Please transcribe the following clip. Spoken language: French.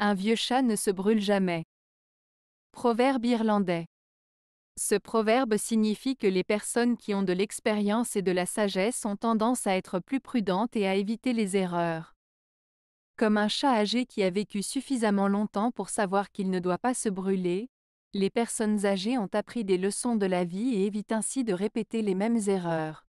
Un vieux chat ne se brûle jamais. Proverbe irlandais. Ce proverbe signifie que les personnes qui ont de l'expérience et de la sagesse ont tendance à être plus prudentes et à éviter les erreurs. Comme un chat âgé qui a vécu suffisamment longtemps pour savoir qu'il ne doit pas se brûler, les personnes âgées ont appris des leçons de la vie et évitent ainsi de répéter les mêmes erreurs.